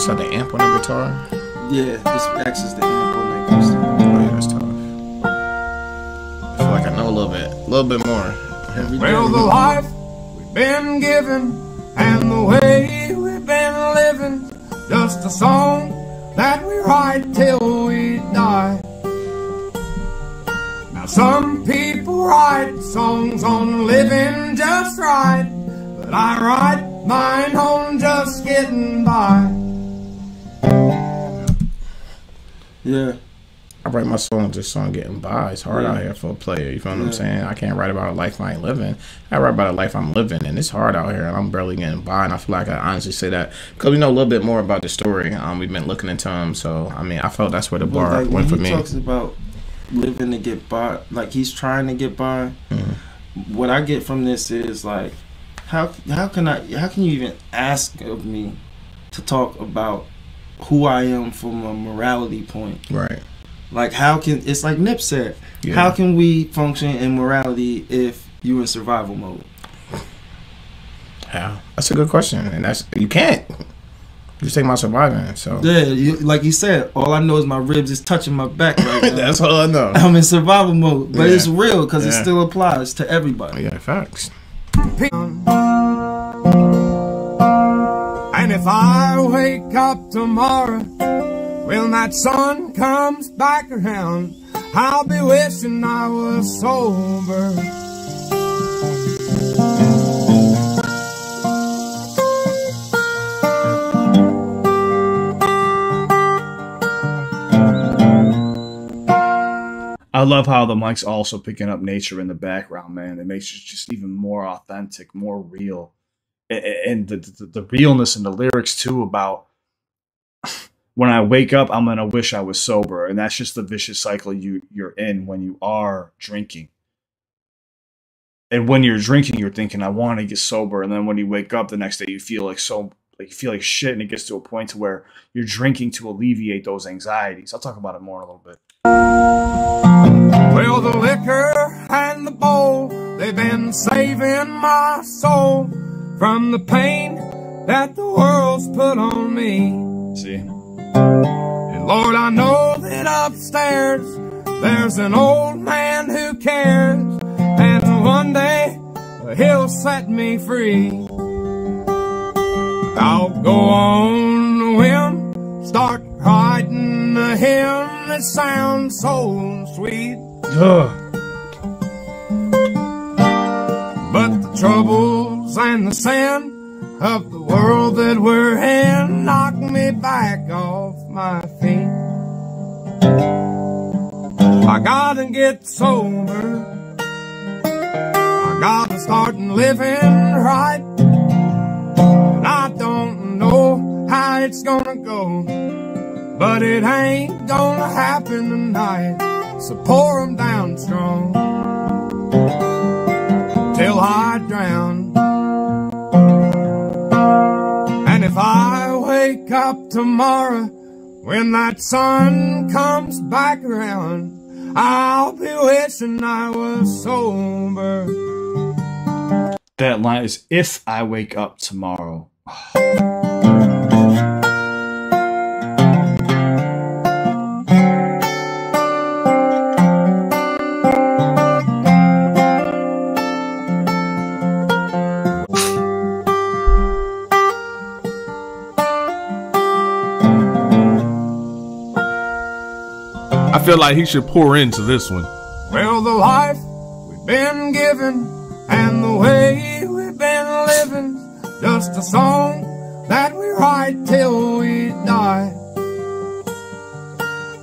what's that? The amp on the guitar? Yeah, this access the amp on that goes. Oh yeah, that's tough. I feel like I know a little bit, a little bit more. Every Well, day. the life we've been given and the way we've been living, just a song that we write till we die. Now, some people write songs on living just right, but I write mine on just getting by. Yeah. I write my songs just on getting by. It's hard Yeah. out here for a player. You feel what I'm saying? I can't write about a life I ain't living. I write about a life I'm living, and it's hard out here, and I'm barely getting by. And I feel like I honestly say that because we know a little bit more about the story. Um, we've been looking into them, so I mean, I felt that's where the bar like, went for he me. talks about living to get by, like he's trying to get by. Mm-hmm. What I get from this is like, how how can I how can you even ask of me to talk about who I am from a morality point? Right. Like how can it's like Nip said, Yeah. how can we function in morality if you in survival mode? Yeah, that's a good question, and that's you can't. You just think about surviving, so Yeah, you, like you said, all I know is my ribs is touching my back right now. that's all I know. I'm in survival mode, but Yeah. it's real because it still applies to everybody. Yeah, facts. If I wake up tomorrow, when that sun comes back around, I'll be wishing I was sober. I love how the mic's also picking up nature in the background, man. It makes it just even more authentic, more real, and the the, the realness in the lyrics too about when I wake up, I'm gonna wish I was sober, and that's just the vicious cycle you you're in when you are drinking. And when you're drinking, you're thinking, "I want to get sober," and then when you wake up the next day, you feel like so like you feel like shit, and it gets to a point to where you're drinking to alleviate those anxieties. I'll talk about it more in a little bit. Well, the liquor and the bowl, they've been saving my soul from the pain that the world's put on me. See. And Lord, I know that upstairs there's an old man who cares, and one day he'll set me free. I'll go on a whim, start writing a hymn that sounds so sweet. But the and the sin of the world that we're in knock me back off my feet. I gotta get sober. I gotta start living right. And I don't know how it's gonna go, but it ain't gonna happen tonight. So pour 'em down strong up tomorrow when that sun comes back around, I'll be wishing I was sober. That line is if I wake up tomorrow. Oh. I feel like he should pour into this one. Well, the life we've been given and the way we've been living, just a song that we write till we die.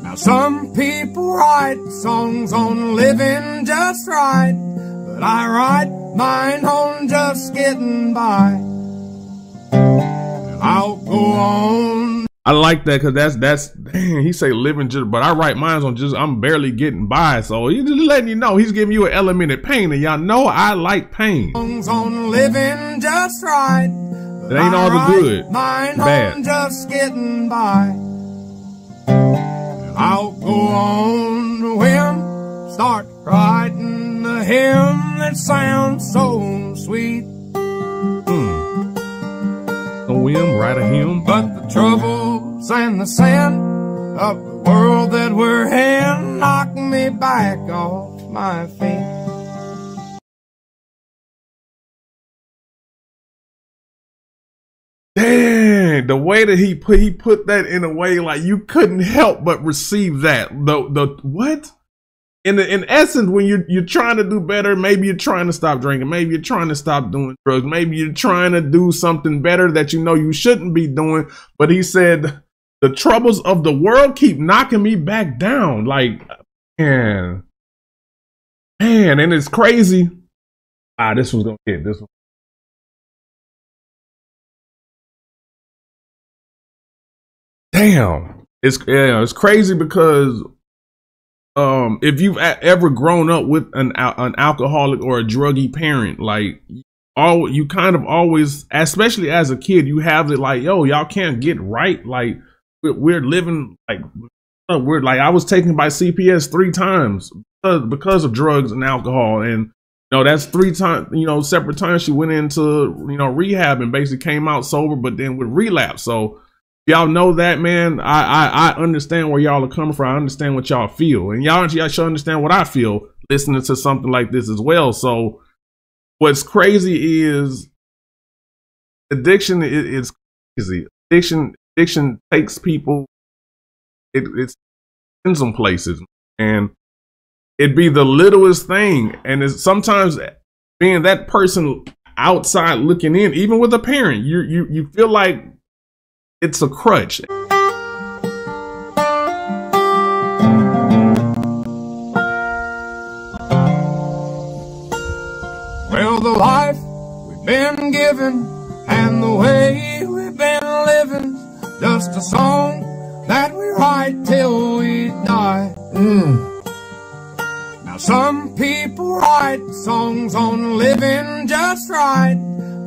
Now, some people write songs on living just right, but I write mine on just getting by. And I'll go on I like that because that's that's dang, he say living just, but I write mine on just I'm barely getting by. So he's just letting you know he's giving you an element of pain, and y'all know I like pain. songs on living just right. It ain't all the good, Mine bad. just getting by. And I'll go on a whim, start writing a hymn that sounds so sweet. Whim, write a hymn. But the troubles and the sand of the world that we're in knock me back off my feet. Dang, the way that he put he put that in a way like you couldn't help but receive that. The the what? In in essence, when you're you're trying to do better, maybe you're trying to stop drinking, maybe you're trying to stop doing drugs, maybe you're trying to do something better that you know you shouldn't be doing. But he said, the troubles of the world keep knocking me back down. Like, man, man, and it's crazy. Ah, this was gonna hit this one. Damn, it's yeah, it's crazy because um, if you've ever grown up with an an alcoholic or a druggy parent, like all you kind of always, especially as a kid, you have it like, yo, y'all can't get right. Like we're, we're living like uh, we're like I was taken by CPS three times because, because of drugs and alcohol, and you know that's three times. You know, separate times she went into you know rehab and basically came out sober, but then with relapse. So y'all know that man. I, I i understand where y'all are coming from. I understand what y'all feel. And y'all, y'all should understand what i feel listening to something like this as well. So what's crazy is addiction is, crazy. Addiction addiction takes people it it's in some places and it'd be the littlest thing. And it's sometimes being that person outside looking in even with a parent you you you feel like it's a crutch. Well, the life we've been given and the way we've been living, just a song that we write till we die. Mm. Now, some people write songs on living just right,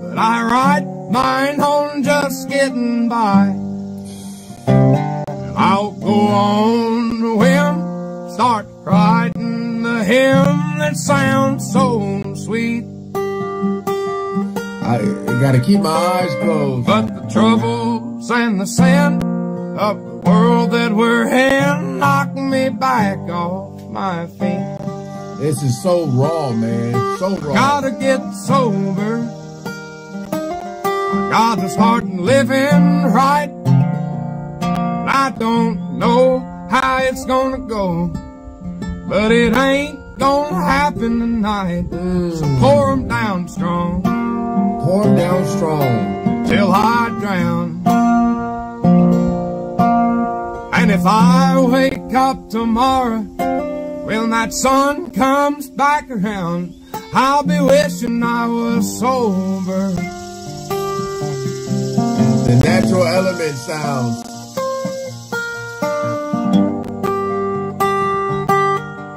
but I write mine on just getting by. I'll go on the whim, start writing the hymn that sounds so sweet. I gotta keep my eyes closed. But the troubles and the sin of the world that we're in knock me back off my feet. This is so raw, man. So raw. Gotta get sober. I gotta start living right. I don't know how it's gonna go, but it ain't gonna happen tonight. So pour 'em down strong Pour 'em down strong. till I drown. And if I wake up tomorrow, when that sun comes back around, I'll be wishing I was sober. The natural element sounds.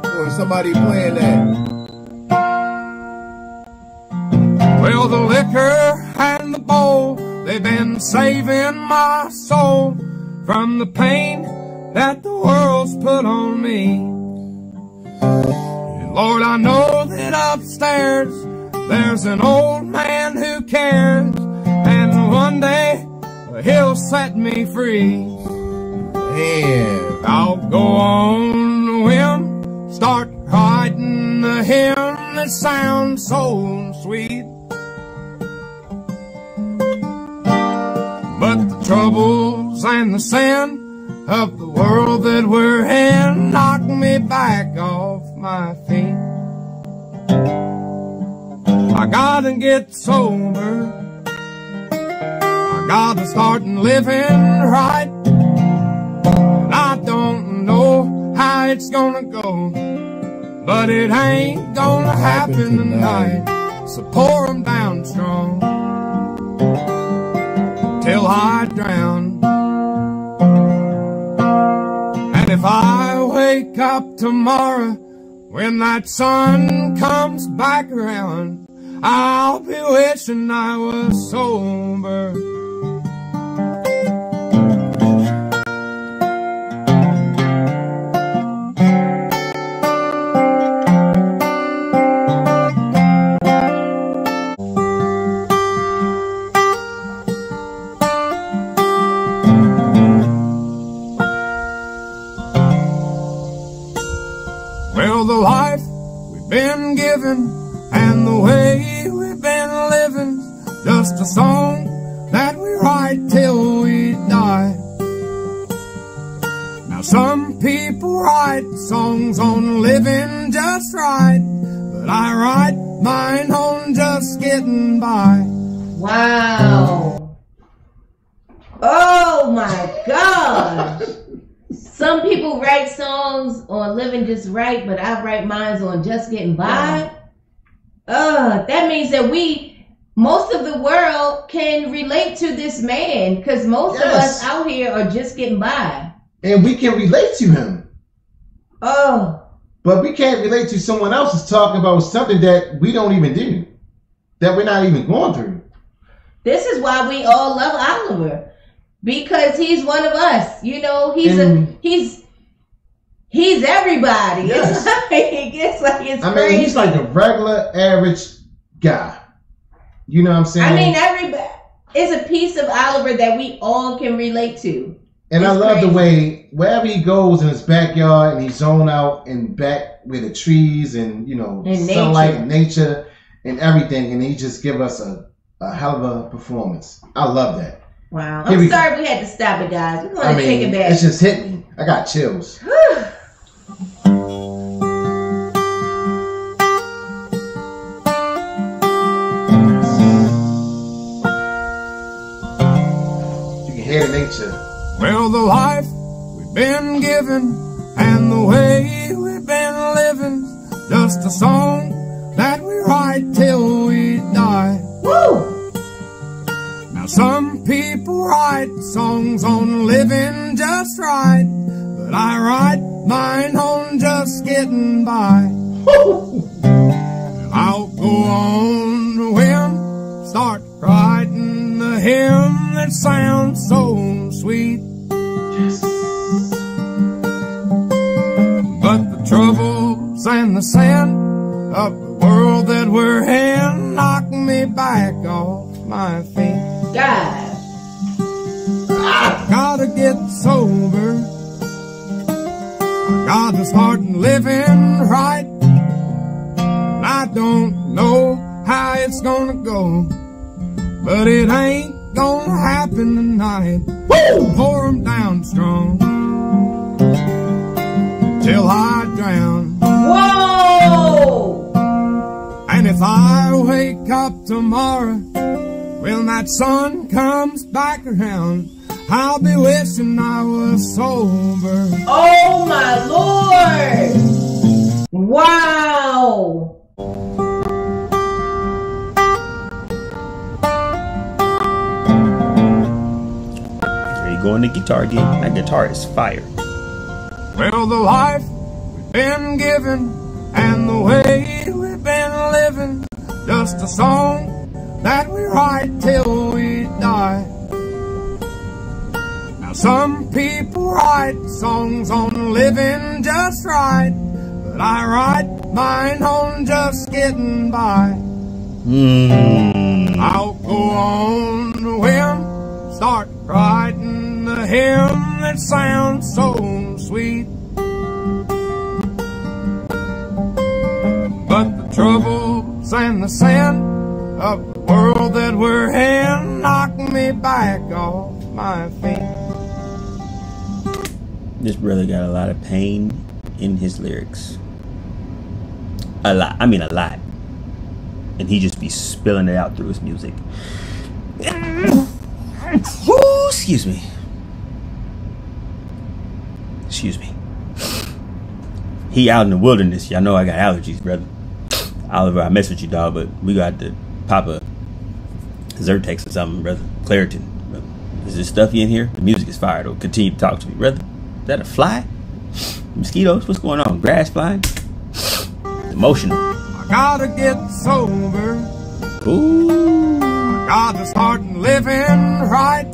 Or somebody playing that. Well, the liquor and the bowl, they've been saving my soul from the pain that the world's put on me. And Lord, I know that upstairs there's an old man who cares, and one day he'll set me free. And I'll go on the whim, start writing the hymn that sounds so sweet. But the troubles and the sin of the world that we're in knock me back off my feet. I gotta get sober. Gotta start living right. And I don't know how it's gonna go, but it ain't gonna happen tonight. So pour 'em down strong till I drown. And if I wake up tomorrow when that sun comes back around, I'll be wishing I was sober. Just getting by. Uh, that means that we, most of the world, can relate to this man because most of us out here are just getting by. And we can relate to him. Oh, But we can't relate to someone else who's talking about something that we don't even do. That we're not even going through. this is why we all love Oliver because he's one of us. You know, he's a he's he's everybody. Yes. It's like it's like it's I mean, he's like a regular, average guy. You know what I'm saying? I mean, everybody. It's a piece of Oliver that we all can relate to. and I it's love the way wherever he goes in his backyard and he's zone out and back with the trees and you know And sunlight nature. and nature and everything, and he just give us a, a hell of a performance. I love that. Wow. Here I'm we go. sorry we had to stop it, guys. We're going I to take it back. it's just hit me. I got chills. Well, the life we've been given and the way we've been living, just a song that we write till we die. Woo! Now, some people write songs on living just right, but I write mine on just getting by. I'll go on the whim, start writing a hymn that sounds and the sin of the world that we're in knock me back off my feet. God. Gotta get sober. I gotta start living right. And I don't know how it's gonna go, but it ain't gonna happen tonight. Pour 'em down strong till I drown. Whoa! And if I wake up tomorrow, when that sun comes back around, I'll be wishing I was sober. Oh my lord! Wow! There you go on the guitar again. That guitar is fire. Well, the life we've been given and the way we've been living, just a song that we write till we die. Now, some people write songs on living just right, but I write mine on just getting by. Hmm. I'll go on the whim, start writing a hymn that sounds so sweet. And the sin of the world that we're in knock me back off my feet. This brother got a lot of pain in his lyrics. A lot. I mean, a lot. And he just be spilling it out through his music. Ooh, excuse me. Excuse me. He out in the wilderness. Y'all know I got allergies, brother. Oliver, I mess with you, dog, but we got to pop a Zyrtec or something, brother. Claritin. brother. Is this stuffy in here? The music is fire, though. Continue to talk to me, brother. Is that a fly? Mosquitoes? What's going on? Grass flying? Emotional. I gotta get sober. Ooh. I gotta start living right.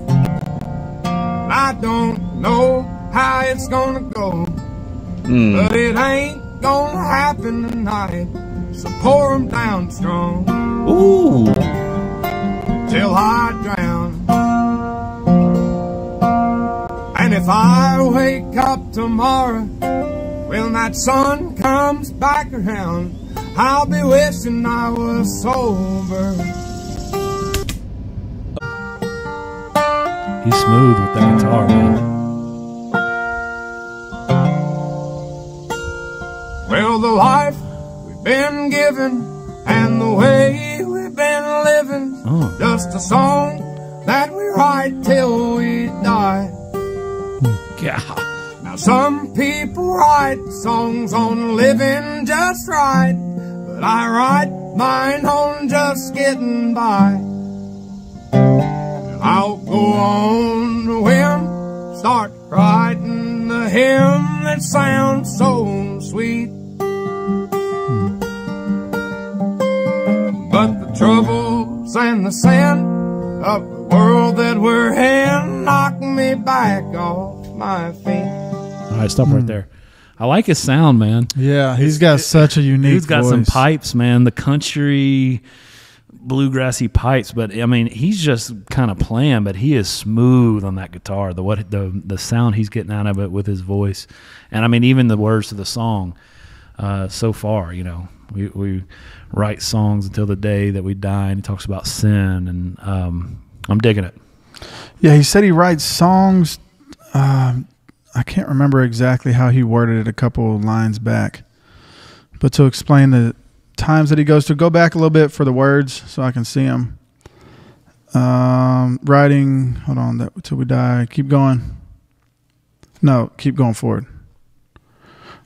I don't know how it's gonna go, Mm. but it ain't gonna happen tonight. So pour 'em down strong Ooh. till I drown. And if I wake up tomorrow, when that sun comes back around, I'll be wishing I was sober. He's smooth with that guitar, man. Well, the life been given and the way we've been living, Oh. just a song that we write till we die. Yeah. Now, some people write songs on living just right, but I write mine on just getting by. And I'll go on the whim, start writing a hymn that sounds so sweet. Troubles and the sin of the world that we're in knock me back off my feet. All right, stop right there. I like his sound, man. Yeah, he's got such a unique. He's got some pipes, man. The country bluegrassy pipes, but I mean, he's just kind of playing, but he is smooth on that guitar. The what the the sound he's getting out of it with his voice, and I mean, even the words to the song. Uh, so far, you know, we we write songs until the day that we die, and he talks about sin, and um, I'm digging it. Yeah, he said he writes songs. Um, I can't remember exactly how he worded it a couple of lines back, but to explain the times that he goes to, go back a little bit for the words so I can see them. Um, writing. Hold on, that till we die. Keep going. No, keep going forward.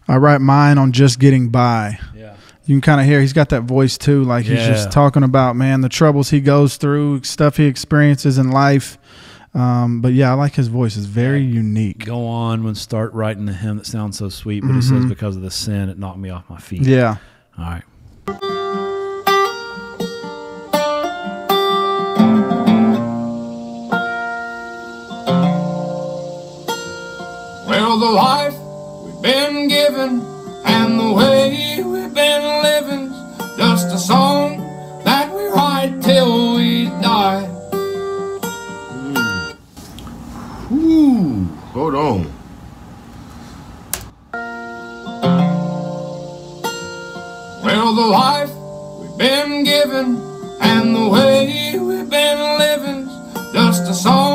I write mine on just getting by. Yeah. You can kind of hear he's got that voice too, like he's Yeah. just talking about man the troubles he goes through, stuff he experiences in life. Um, but yeah, I like his voice; it's very unique. Go on and start writing the hymn that sounds so sweet, but he says Mhm. because of the sin, it knocked me off my feet. Yeah. All right. Well, the life we've been given and the way we've been living, just a song that we write till we die. Ooh, hold on. Well, the life we've been given and the way we've been living, just a song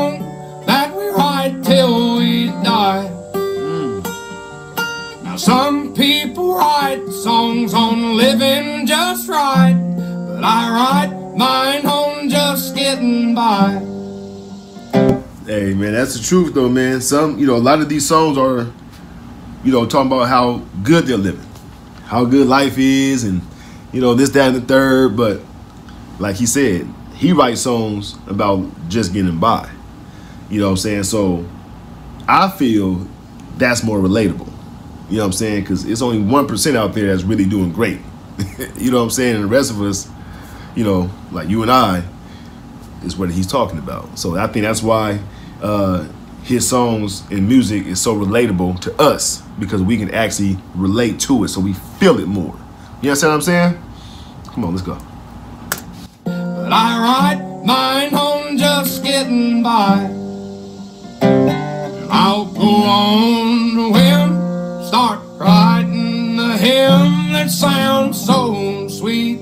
living just right, but I write mine on just getting by. Hey man, that's the truth though, man. Some you know, a lot of these songs are, you know, talking about how good they're living, how good life is, and you know this, that, and the third. But like he said, he writes songs about just getting by. You know what I'm saying? So I feel that's more relatable. You know what I'm saying? Because it's only one percent out there that's really doing great. you know what I'm saying? And the rest of us, you know, like you and I, is what he's talking about. So I think that's why uh, his songs and music is so relatable to us because we can actually relate to it, so we feel it more. You understand what I'm saying? Come on, let's go. But I mine on just getting by. I'll on start writing a that sounds so sweet.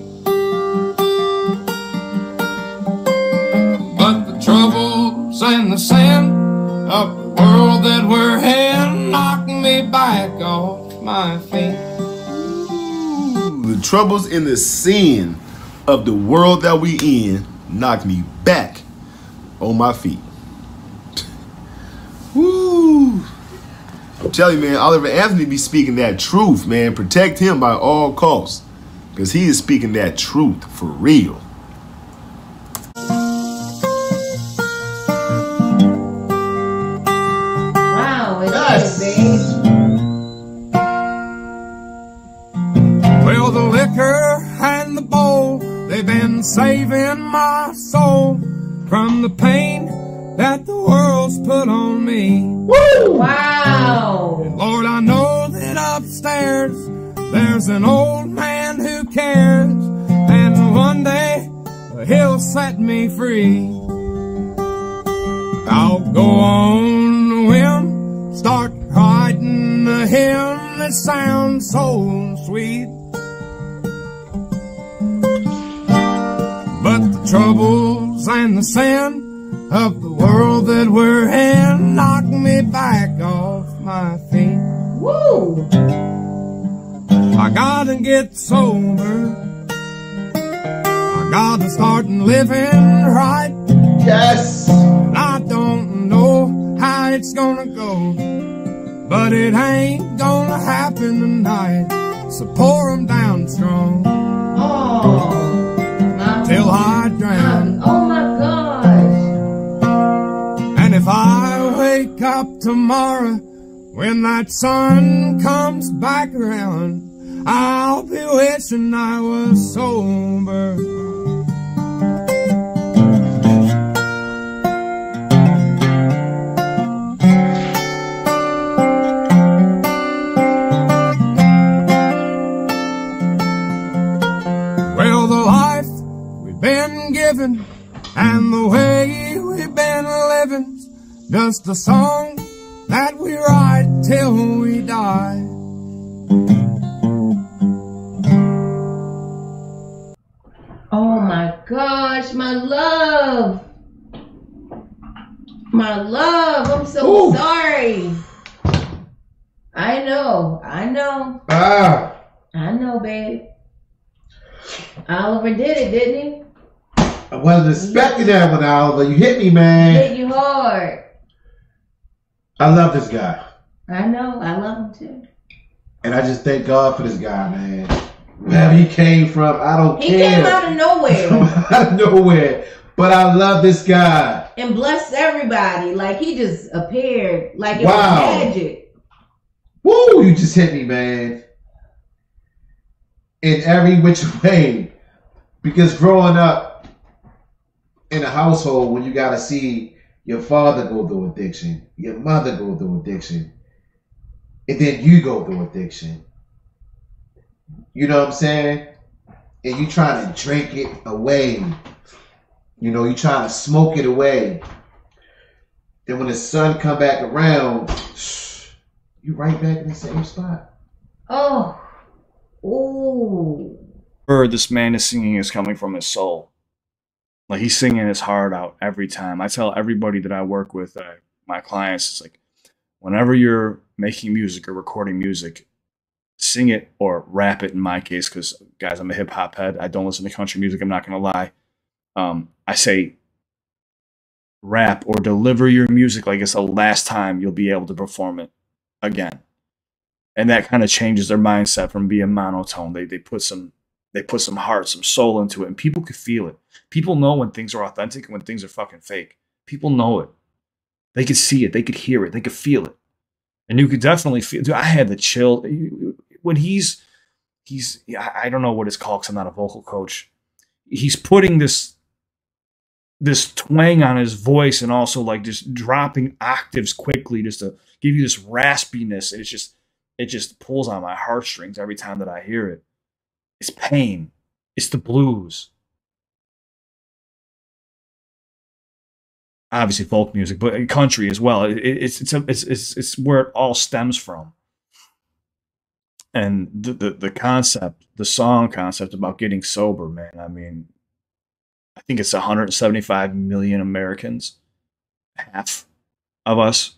But the troubles and the sin of the world that we're in knock me back off my feet. The troubles and the sin of the world that we in knocked me back on my feet. Woo! I'm telling you, man, Oliver Anthony be speaking that truth, man. Protect him by all costs. Because he is speaking that truth for real. Wow, it is, babe. Well, the liquor and the bowl, they've been saving my soul from the pain that the world's put on me. Woo! Wow. Upstairs there's an old man who cares, and one day he'll set me free. I'll go on the whim, start writing a hymn that sounds so sweet. But the troubles and the sin of the world that we're in knock me back off my feet. Woo! I gotta get sober. I gotta start living right. Yes. I don't know how it's gonna go, but it ain't gonna happen tonight. So pour 'em down strong Oh, till I drown. oh my gosh. And if I wake up tomorrow when that sun comes back around, I'll be wishing I was sober. Well, the life we've been given and the way we've been living, just a song know, I know, Ah. I know, babe. Oliver did it, didn't he? I wasn't expecting that one, Oliver. You hit me, man. hit you hard. I love this guy. I know, I love him too. And I just thank God for this guy, man. Wherever he came from, I don't He care. He came out of nowhere out of nowhere. But I love this guy. and bless everybody. Like he just appeared like it Wow. was magic. Woo, you just hit me, man. In every which way. Because growing up in a household when you gotta see your father go through addiction, your mother go through addiction, and then you go through addiction. You know what I'm saying? And you trying to drink it away. You know, you trying to smoke it away. Then when the sun come back around, you right back in the same spot. Oh, ooh. Heard this man is singing is coming from his soul. Like he's singing his heart out every time. I tell everybody that I work with, uh, my clients, it's like whenever you're making music or recording music, sing it or rap it in my case, because guys, I'm a hip hop head. I don't listen to country music. I'm not gonna lie. Um, I say rap or deliver your music like it's the last time you'll be able to perform it again. And that kind of changes their mindset from being monotone. They they put some they put some heart, some soul into it, and people could feel it. People know when things are authentic and when things are fucking fake. People know it. They could see it, they could hear it, they could feel it. And you could definitely feel dude, I had the chill when he's he's I don't know what it's called because I'm not a vocal coach. He's putting this this twang on his voice and also like just dropping octaves quickly just to give you this raspiness. And it's just it just pulls on my heartstrings every time that I hear it. It's pain. It's the blues. Obviously folk music, but country as well. It, it's it's, a, it's it's it's where it all stems from. And the, the the concept, the song concept about getting sober, man. I mean, I think it's 175 million Americans. Half of us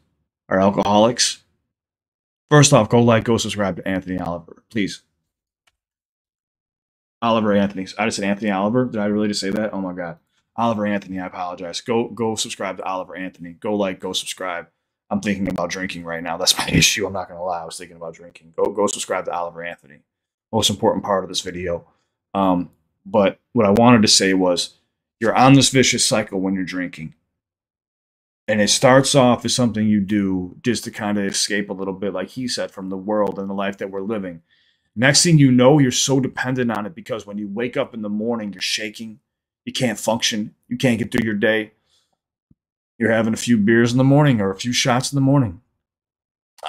are alcoholics. First off, go like, go subscribe to Anthony Oliver, please. Oliver Anthony. I just said Anthony Oliver. Did I really just say that? Oh my god. Oliver Anthony, I apologize. Go go subscribe to Oliver Anthony. Go like, go subscribe. I'm thinking about drinking right now. That's my issue. I'm not gonna lie. I was thinking about drinking. Go go subscribe to Oliver Anthony. Most important part of this video. Um, but what I wanted to say was you're on this vicious cycle when you're drinking. And it starts off as something you do just to kind of escape a little bit, like he said, from the world and the life that we're living. Next thing you know, you're so dependent on it because when you wake up in the morning, you're shaking. You can't function. You can't get through your day. You're having a few beers in the morning or a few shots in the morning.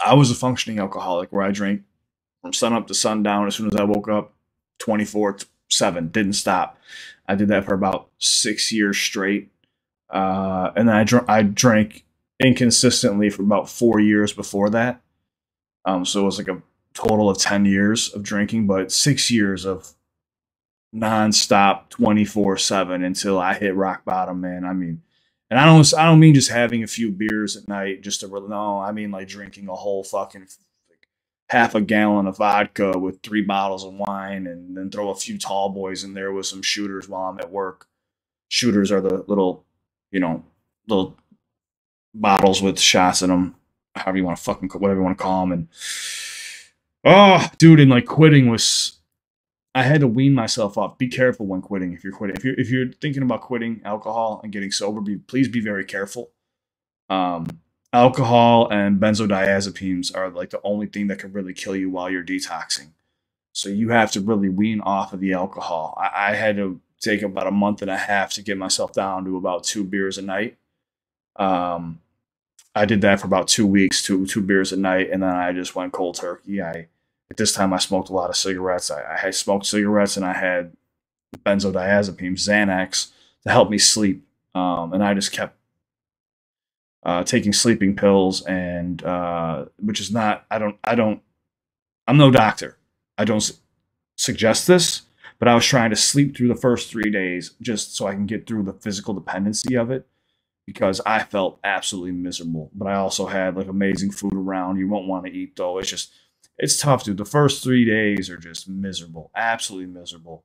I was a functioning alcoholic where I drank from sun up to sundown as soon as I woke up, 24 7, didn't stop. I did that for about six years straight. Uh, and then I, dr- I drank inconsistently for about four years before that. Um, so it was like a total of 10 years of drinking, but six years of nonstop 24 7 until I hit rock bottom, man. I mean, and I don't, I don't mean just having a few beers at night just to no, I mean like drinking a whole fucking half a gallon of vodka with three bottles of wine and then throw a few tall boys in there with some shooters while I'm at work. Shooters are the little, you know, little bottles with shots in them, however you want to fucking, whatever you want to call them. And, oh, dude, and like quitting was, I had to wean myself off. Be careful when quitting. If you're quitting, if you're if you're thinking about quitting alcohol and getting sober, be please be very careful. Um, alcohol and benzodiazepines are like the only thing that can really kill you while you're detoxing. So you have to really wean off of the alcohol. I, I had to take about a month and a half to get myself down to about two beers a night. Um, I did that for about two weeks, two two beers a night, and then I just went cold turkey. I at this time I smoked a lot of cigarettes. I, I had smoked cigarettes and I had benzodiazepines, Xanax, to help me sleep. Um, and I just kept uh, taking sleeping pills, and uh, which is not. I don't. I don't. I'm no doctor. I don't su- suggest this, but I was trying to sleep through the first three days just so I can get through the physical dependency of it because I felt absolutely miserable. But I also had like amazing food around. You won't want to eat though. It's just it's tough, dude. The first three days are just miserable, absolutely miserable.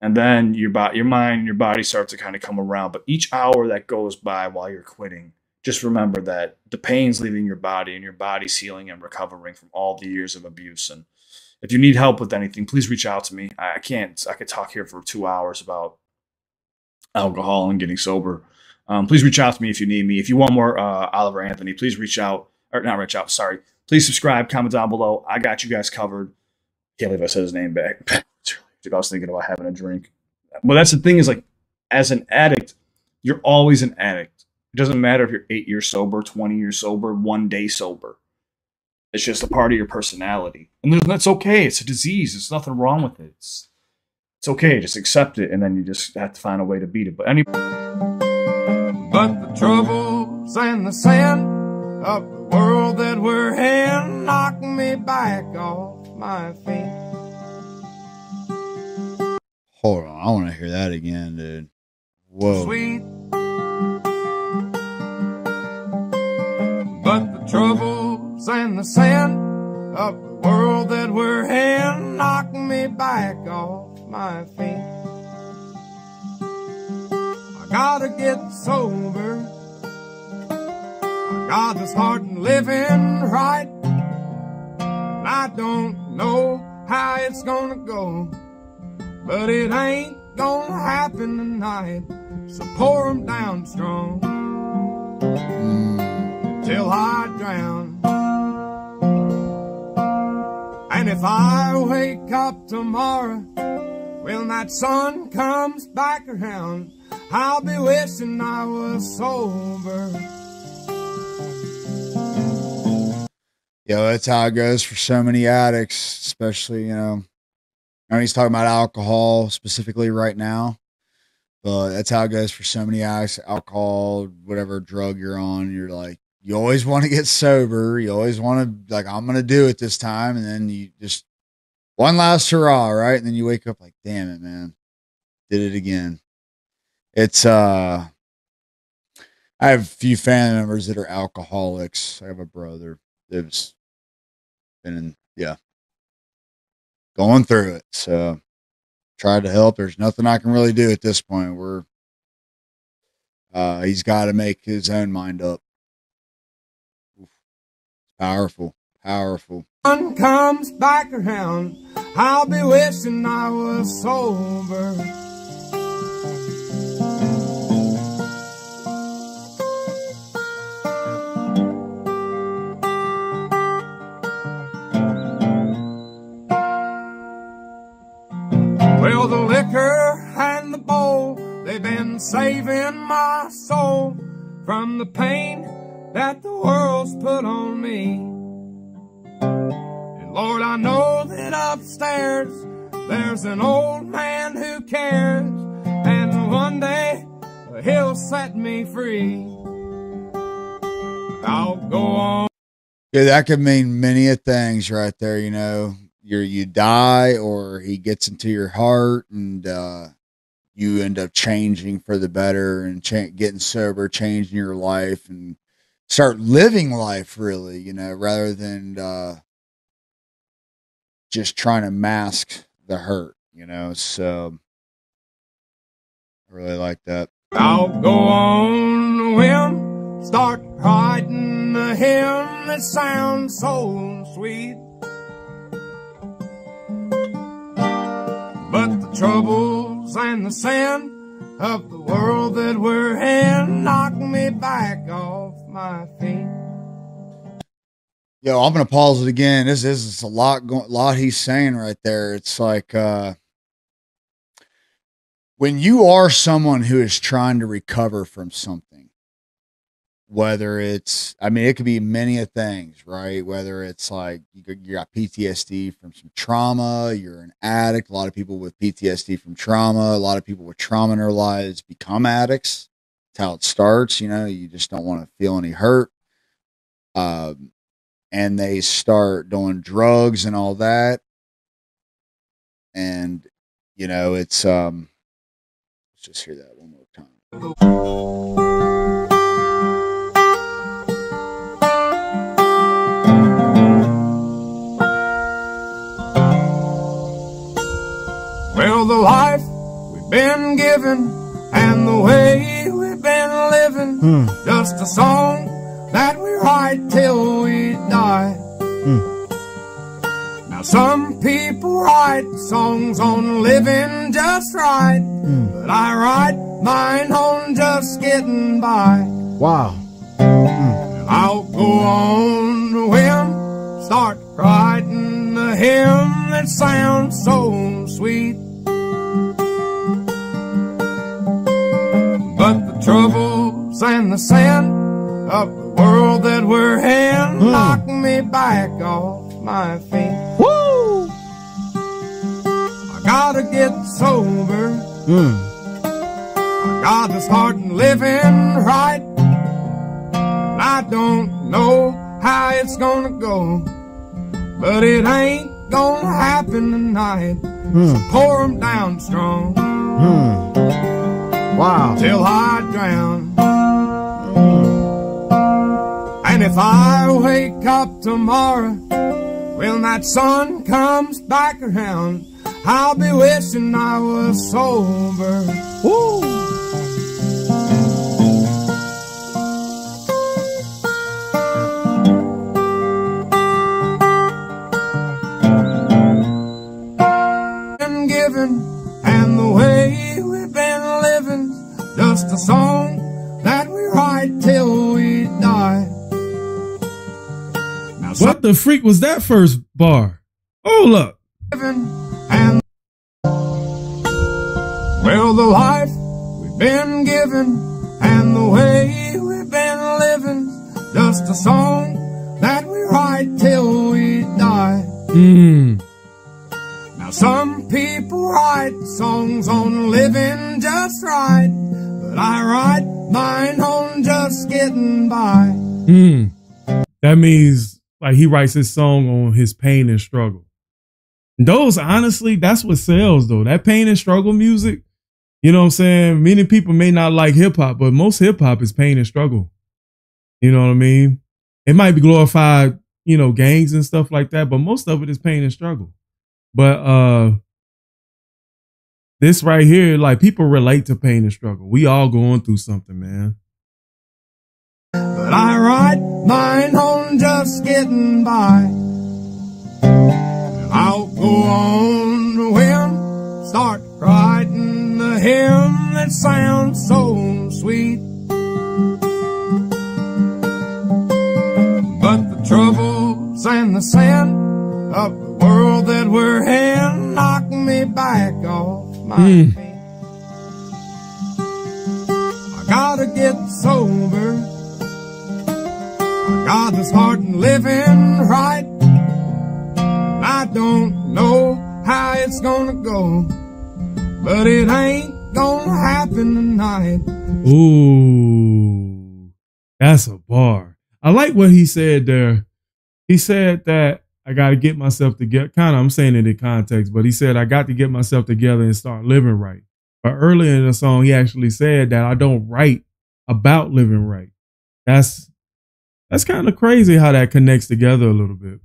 And then your body, your mind, your body starts to kind of come around. But each hour that goes by while you're quitting, just remember that the pain's leaving your body and your body's healing and recovering from all the years of abuse. And if you need help with anything, please reach out to me. I can't, I could talk here for two hours about alcohol and getting sober. Um, please reach out to me if you need me. If you want more uh, Oliver Anthony, please reach out or not reach out. Sorry, please subscribe, comment down below. I got you guys covered. Can't believe I said his name back. I was thinking about having a drink. But that's the thing is like, as an addict, you're always an addict. It doesn't matter if you're eight years sober, 20 years sober, one day sober. It's just a part of your personality. And that's okay. It's a disease. There's nothing wrong with it. It's, it's okay. Just accept it. And then you just have to find a way to beat it. But any. But the troubles and the sin of the world that we're in knock me back off my feet. Hold on, I want to hear that again, dude. Whoa. Sweet. But the troubles and the sin of the world that we're in knock me back off my feet. I gotta get sober. I gotta start living right. And I don't know how it's gonna go, but it ain't gonna happen tonight. So pour 'em down strong till I drown. And if I wake up tomorrow, when that sun comes back around, I'll be wishing I was sober. Yo, that's how it goes for so many addicts, especially, you know. I know he's talking about alcohol specifically right now, but that's how it goes for so many addicts. Alcohol, whatever drug you're on, you're like, you always want to get sober. You always want to, like, I'm going to do it this time. And then you just, one last hurrah, right? And then you wake up like, damn it, man. Did it again. It's, uh, I have a few family members that are alcoholics. I have a brother that's been in, yeah, going through it. So tried to help. There's nothing I can really do at this point. We're, uh, he's got to make his own mind up. Powerful, powerful. Sun comes back around, I'll be wishing I was sober. Well, the liquor and the bowl, they've been saving my soul from the pain that the world's put on me. And Lord, I know that upstairs there's an old man who cares, and one day he'll set me free. I'll go on. Yeah, that could mean many of things right there. You know, you you die, or he gets into your heart, and uh, you end up changing for the better, and getting sober, changing your life, and start living life really. You know, rather than uh, just trying to mask the hurt. You know, so I really like that. I'll go on a start writing a hymn that sounds so sweet. But the troubles and the sin of the world that we're in knock me back off my feet. Yo, I'm gonna pause it again. This is a lot going, lot he's saying right there. It's like uh, when you are someone who is trying to recover from something, whether it's, I mean, it could be many of things, right? Whether it's like you got PTSD from some trauma, you're an addict. A lot of people with PTSD from trauma, a lot of people with trauma in their lives become addicts. How it starts. You know, you just don't want to feel any hurt. Um, and they start doing drugs and all that. And, you know, it's, um, let's just hear that one more time. Well, the life we've been given and the way we've been living, hmm. just a song that we write till we die. Hmm. Now, some people write songs on living just right, hmm. but I write mine on just getting by. Wow. I'll go on a whim, start writing a hymn that sounds so sweet. But the troubles and the sin of the world that we're in hmm. knock me back off my feet. Woo! I gotta get sober. Hmm. I gotta start living right. I don't know how it's gonna go, but it ain't gonna happen tonight. Hmm. So pour 'em down strong Wow. till I drown. And if I wake up tomorrow, when that sun comes back around, I'll be wishing I was sober. Woo! A song that we write till we die. Now, What the freak was that first bar? Hold up. living and well, the life we've been given and the way we've been living. Just a song that we write till we die. Mm. Now some people write songs on living just right, I write mine on just getting by. Mm. That means like he writes his song on his pain and struggle. Those honestly, that's what sells though. That pain and struggle music. You know what I'm saying? Many people may not like hip hop, but most hip hop is pain and struggle. You know what I mean? It might be glorified, you know, gangs and stuff like that, but most of it is pain and struggle. But uh this right here, like people relate to pain and struggle. We all going through something, man. But I write mine on just getting by. I'll go on a whim, start writing the hymn that sounds so sweet. But the troubles and the sin of the world that we're in knock me back off my Mm. feet. I gotta get sober. I gotta start living right. I don't know how it's gonna go, but it ain't gonna happen tonight. Ooh, that's a bar. I like what he said there he said that I got to get myself together. Kind of, I'm saying it in context, but he said I got to get myself together and start living right. But earlier in the song, he actually said that I don't write about living right. That's that's kind of crazy how that connects together a little bit.